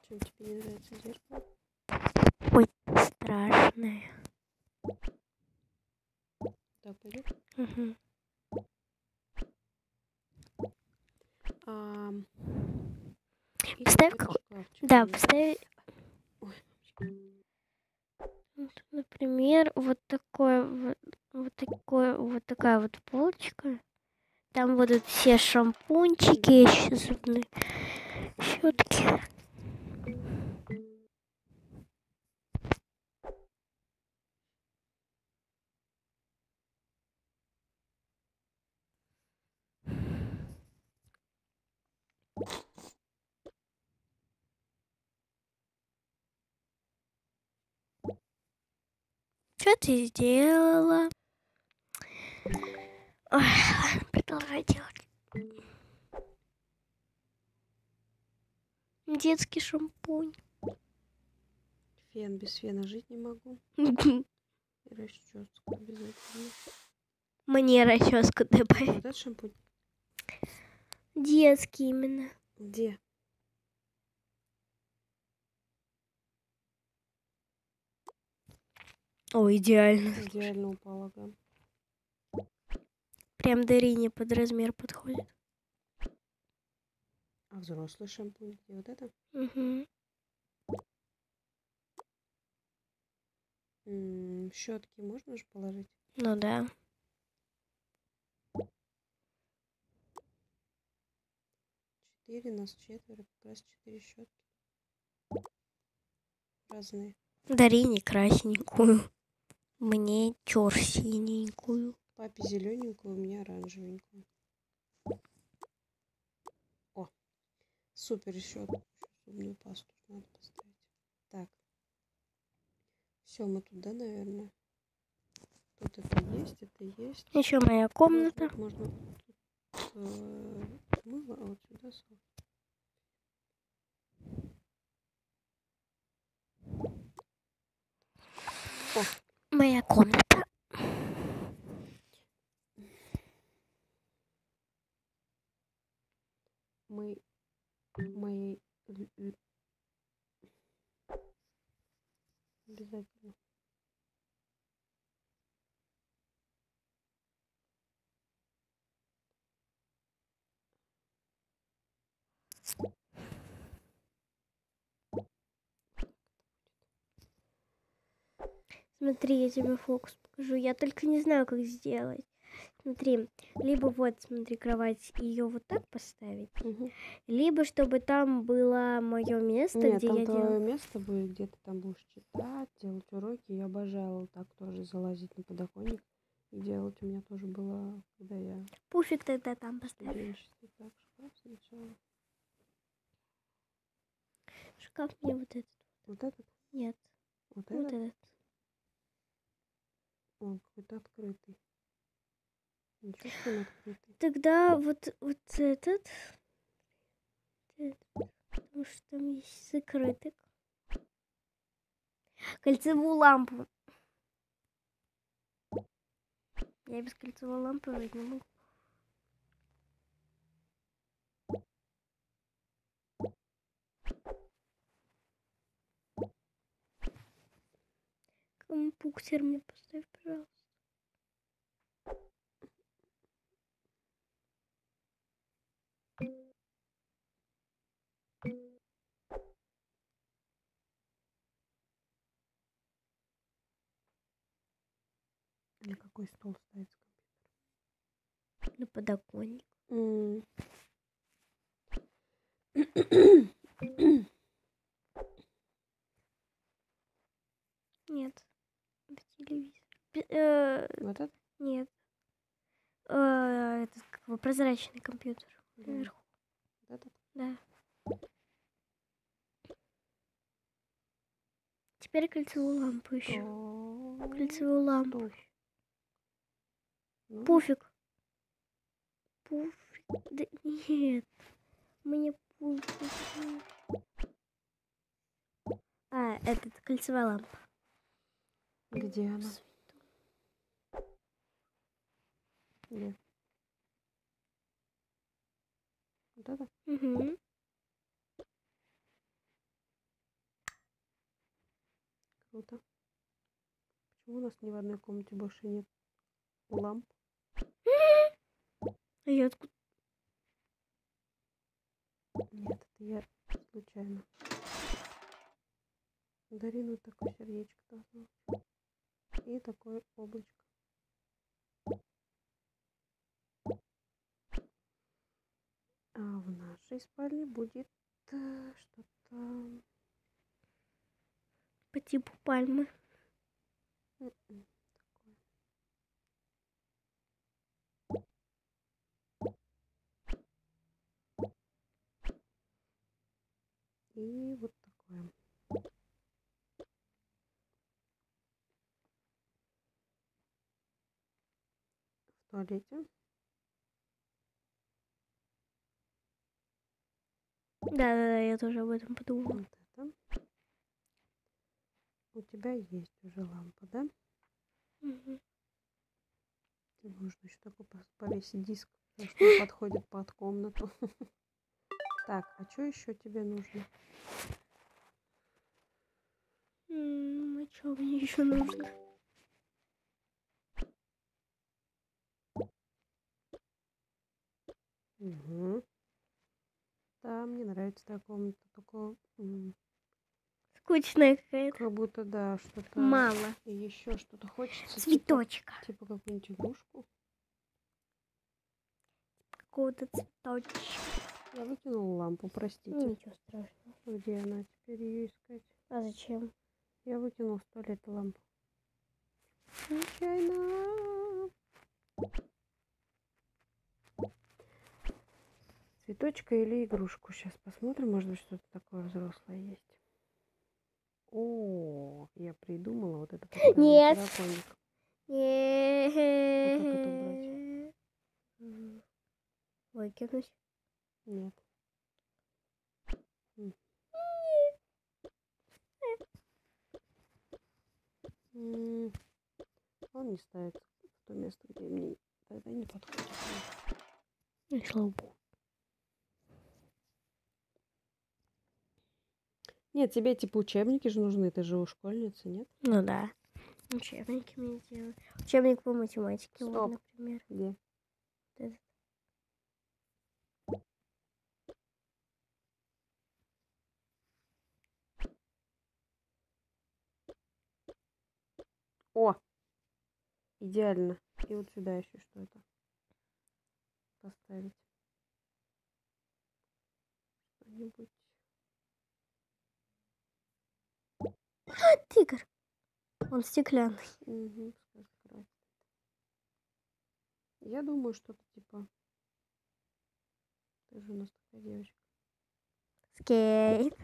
Чем тебе не нравится зеркало? Страшная. Так, пойдет? Мгм. Ам, и Поставь теперь какой- шкафчик Да, поставь, Ой, например, вот такое вот, вот такое, вот такая вот полочка. Там будут все шампунчики, еще зубные щетки. Что ты сделала? Ой, ладно, продолжай делать. Детский шампунь. Фен, без фена жить не могу. И расческу обязательно. Мне расческу *laughs* добавить. Вот этот шампунь? Детский именно. Где? О, идеально. Идеально упала гам. Прям Дарине под размер подходит. А взрослый шампунь где? Вот это? Угу. М, щетки можно же положить? Ну да. Четыре, нас четверо, как раз четыре щетки. Разные. Дарине красненькую. Мне чёр синенькую. Папе зелененькую, у меня оранжевенькую. О, супер еще зубную пасту надо поставить. Так. Все, мы тут, да, наверное? Тут это есть, это есть. Еще моя комната. Можно, можно мыло, а вот сюда соль. Моя комната. Мы моей лю- лю- обязательно. Смотри, я тебе фокус покажу. Я только не знаю, как сделать. Смотри, либо вот, смотри, кровать, ее вот так поставить, либо чтобы там было мое место, Нет, где там я делаю. место будет, где ты там будешь читать, делать уроки. Я обожала так тоже залазить на подоконник и делать. У меня тоже было, когда я Пуфик тогда там. Так, шкаф сначала. Шкаф мне вот этот. Вот этот, Нет, вот вот этот. этот. Он какой-то открытый. Ничего, что он открытый. Тогда вот, вот этот. Потому что там есть закрытый. Кольцевую лампу. Я без кольцевой лампы не могу. Компьютер мне поставь, пожалуйста. На какой стол ставится На подоконник. компьютер? Нет. В телевизор. Э, Вот это? нет. Э, этот как его, прозрачный компьютер. Да. Наверху. Вот этот? Да. Теперь кольцевую лампу еще. Кольцевую лампу. Пуфик. Пуфик. Да нет. Мне пуфик. А, этот, кольцевая лампа. Где она? Где? Вот это? Угу. Круто. Почему у нас ни в одной комнате больше нет ламп? А я откуда? Нет, это я случайно. Дарину такое сердечко должно. И такое облачко. А в нашей спальне будет э, что-то... По типу пальмы. м-м, такое. И вот такое. В туалете. Да-да-да, я тоже об этом подумала. Вот это. У тебя есть уже лампа, да? Мгм. Тебе нужно еще такой повесить диск, что он подходит под комнату. *laughs* Так, а что еще тебе нужно? М, А что мне еще нужно? Угу. Да, мне нравится такая комната, только Скучная какая-то. как будто да, что-то Мало. и еще что-то хочется. типа- Цветочка. Типа какую-нибудь игрушку. Какого-то цветочка. Я выкинула лампу, простите. Ничего страшного. Где она? Теперь ее искать. А зачем? Я выкинул в туалет лампу. Случайно. Цветочка или игрушку. Сейчас посмотрим, может быть, что-то такое взрослое есть. О, я придумала. Вот это популярный Нет. подоконник. Не- Выкинуть. Нет. Он не ставится в то место, где мне тогда не подходит. Ну, слава богу. Нет, тебе типа учебники же нужны, ты же у школьницы, нет? Ну да. Учебники мне делают. Учебник по математике, вот, Стоп. например. Где? Вот этот. О! Идеально. И вот сюда еще что это поставить. Что-нибудь. Тигр. Он стеклянный. Угу. Я думаю, что-то типа... Ты же у нас такая девочка. Скейт.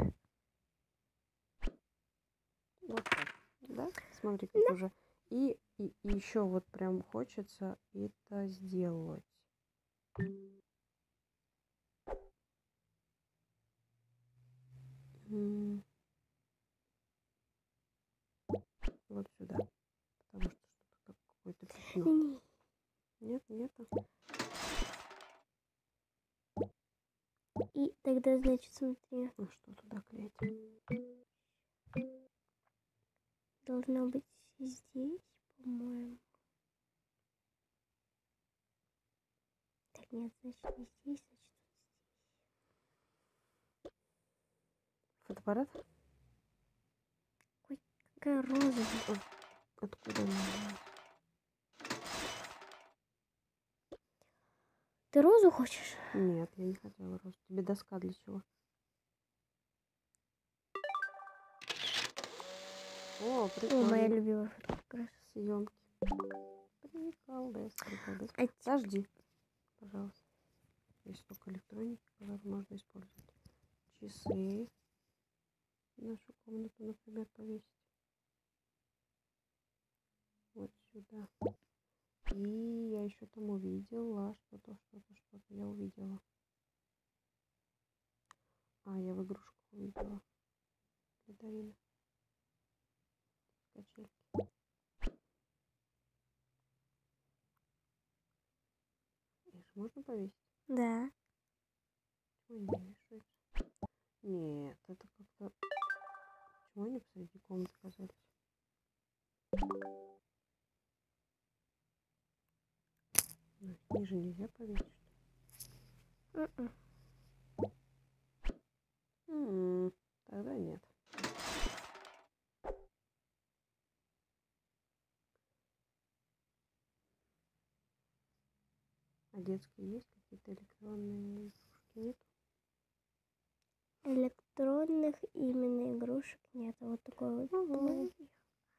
Вот так. Да? Смотри, как уже. И, и, еще вот прям хочется это сделать. Вот сюда. Потому что что-то как какое-то пятно. Нет, нету. И тогда, значит, смотри, А что туда клеить? Должно быть здесь, по-моему. Так нет, значит, не здесь, значит, Фотоаппарат? какая розовая. Откуда она? Ты розу хочешь? Нет, я не хотела розу. Тебе доска для чего? О, О, прикольно. моя любимая фотка. Съемки. Приколдес, приколдес. А Подожди, пожалуйста. Есть столько электроники, которую можно использовать. Часы. Нашу комнату, например, повесить. Вот сюда. И я еще там увидела что-то, что-то, что-то я увидела. А, я в игрушку увидела. Для Дарины. Качельки. Их можно повесить? Да. Почему не вешаются? Нет, это как-то... Почему они посреди комнаты оказались? Ну, ниже нельзя повесить, что ли? М-м. М, Тогда нет. А детские есть какие-то электронные игрушки? Нет? Электронных именно игрушек нет. А вот такой вот. Окей.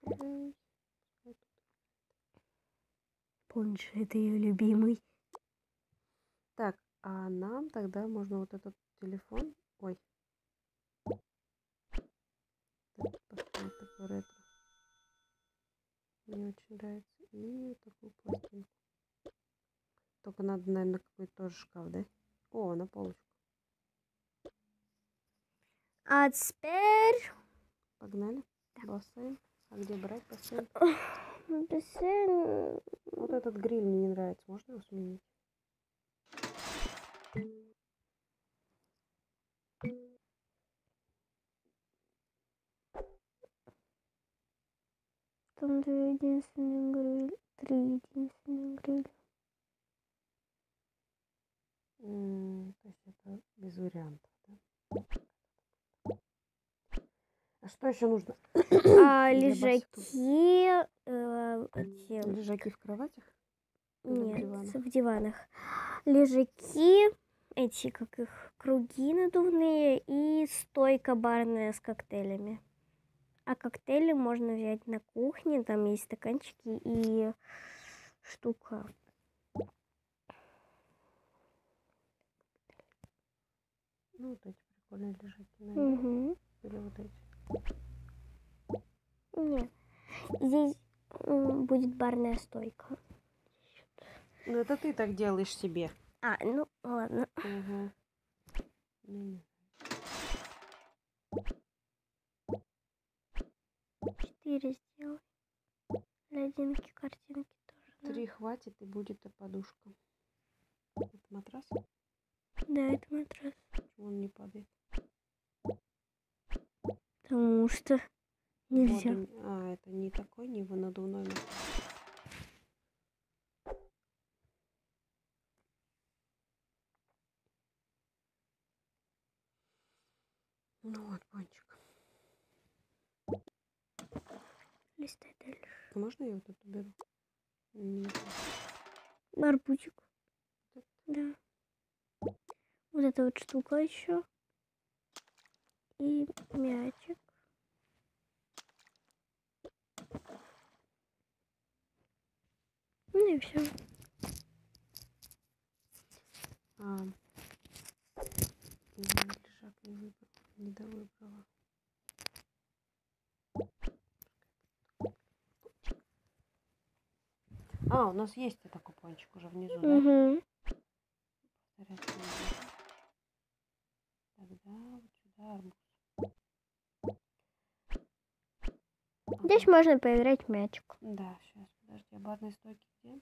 Пускай тут. Планшет ее любимый. Так, а нам тогда можно вот этот телефон. Ой. Так, поставить такой ретро. Мне очень нравится. И такую пластинку. Только надо, наверное, какой-то тоже шкаф, да? О, на полочку. А теперь Погнали. Бассейн. А где брать бассейн? бассейн. Вот этот гриль мне не нравится. Можно его сменить? Там две единственные гриль. Три единственные гриль. То есть это без вариантов, да? А что еще нужно? А *coughs* лежаки. э, эти, Лежаки в кроватях? или в Нет, диванах? в диванах. Лежаки, эти, как их, круги надувные и стойка барная с коктейлями. А коктейли можно взять на кухне, там есть стаканчики и штука. Ну, вот эти прикольные лежаки, наверное. Мгм. Или вот эти. Не. Здесь м, будет барная стойка. Ну, это ты так делаешь себе. А, ну ладно. Угу. Четыре сделай. Лединки, картинки тоже. надо. Три хватит и будет и подушка. Это матрас? Да, это матрас. Почему он не падает? Потому что нельзя. Воду не- А, это не такой, не надувной матрас. Ну вот, пончик. Листай дальше. А Можно я вот эту беру? Не знаю. Арбузик. Да. Вот эта вот штука еще. И мячик. Ну и все. А, лежак не выбрала, не довыбрала. А, у нас есть это купончик уже внизу, да? Угу. Повторяться Тогда вот сюда арбуз. Здесь можно поиграть в мячик. Да, сейчас, подожди, а барные стойки где?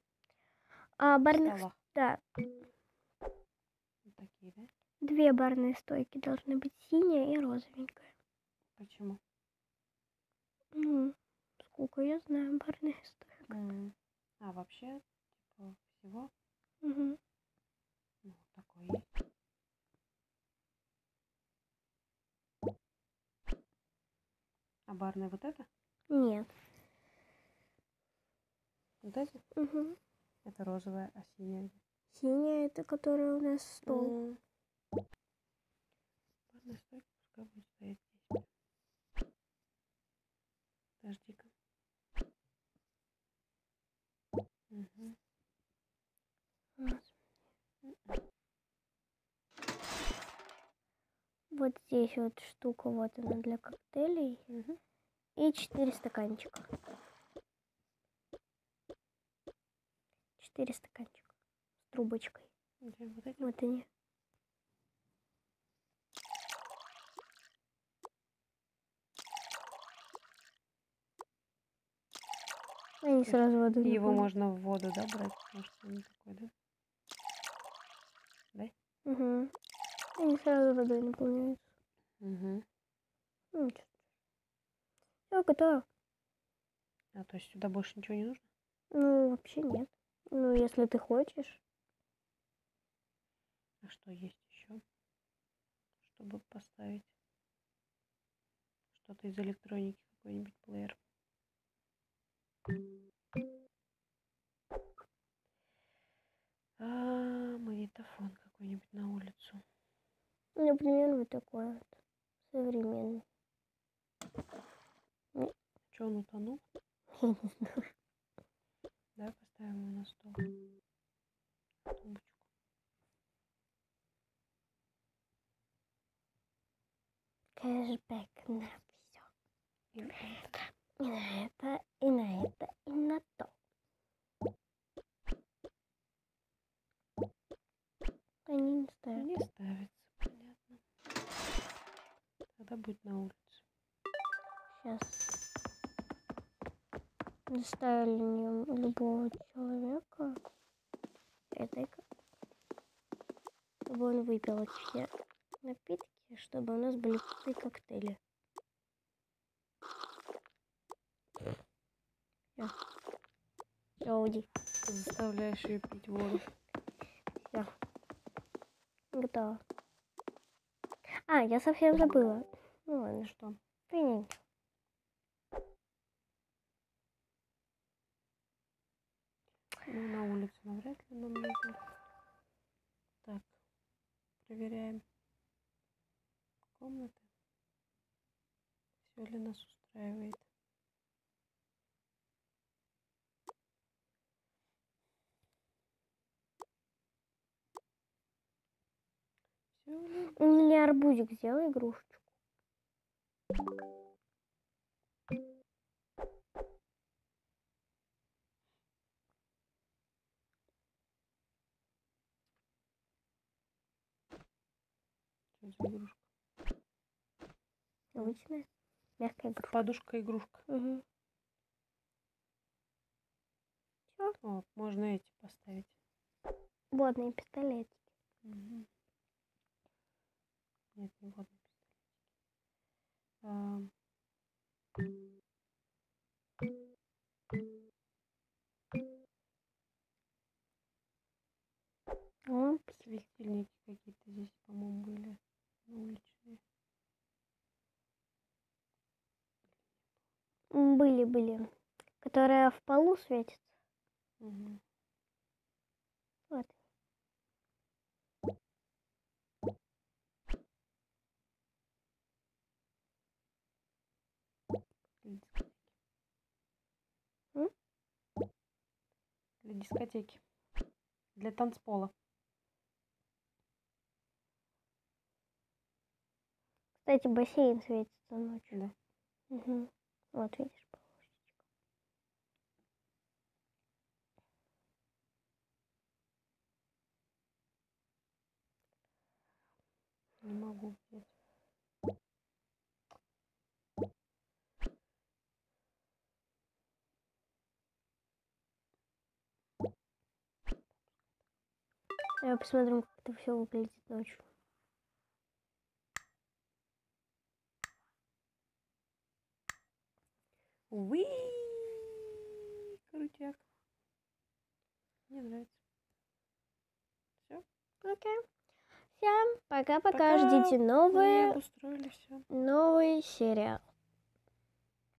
А барных... Да, Вот такие, да? две барные стойки должны быть синяя и розовенькая. Почему? Ну, сколько я знаю барных стоек. М. А, вообще, типа, всего? Угу. Ну, такой есть. А барная вот это? Нет. Вот эти? Угу. Это розовая, а синяя? Синяя это которая у нас стол. Барная стойка пускай будет стоять здесь. Подожди-ка. Мгм. Вот. М-м. Вот здесь вот штука, вот она для коктейлей. Мгм. И четыре стаканчика. Четыре стаканчика. С трубочкой. Где вот эти? Вот они. Они сразу воду Его можно в воду, да, брать? Потому что он такой, да? Угу. Они сразу водой наполняются. Угу. Ну, Все, готово. А то есть сюда больше ничего не нужно? Ну, вообще нет. Ну, если ты хочешь. А что есть еще? Чтобы поставить что-то из электроники, какой-нибудь плеер. А, магнитофон какой-нибудь на улицу. Например, вот такой вот. Современный. Че он утонул? Да, поставим его на стол. Тумбочку. Кэшбэк на все. И на это. И на это, и на это, и на то. Они не ставят. Не понятно. Тогда будет на улице. Сейчас. Доставили любого человека. Этой-ка. Чтобы он выпил эти все напитки, чтобы у нас были пустые коктейли. Все. Все, уйди. Ты заставляешь ее пить воду. Все. Готово. А, я совсем забыла. Ну ладно, Что? принять. Ну, на улице навряд ли нам нужно. Так, проверяем комнаты. Все ли нас устраивает. Все ли? У меня арбузик сделай игрушечку игрушка? Обычная мягкая игрушка. Подушка игрушка. Угу. Все. Вот, можно эти поставить. Водные пистолетики. Угу. Нет, не водные. О, Светильники какие-то здесь, по-моему, были уличные. были, были. Которая в полу светится. Мгм. Вот. Для дискотеки. М? Для дискотеки. Для танцпола. Кстати, бассейн светится ночью. Да. Мгм. Вот видишь, полосочка. Не могу посмотрим, как это все выглядит ночью. Уи! Крутяк. Мне нравится. Все. Окей. Всем пока-пока. Пока. Ждите новые, обустроили все. новый сериал.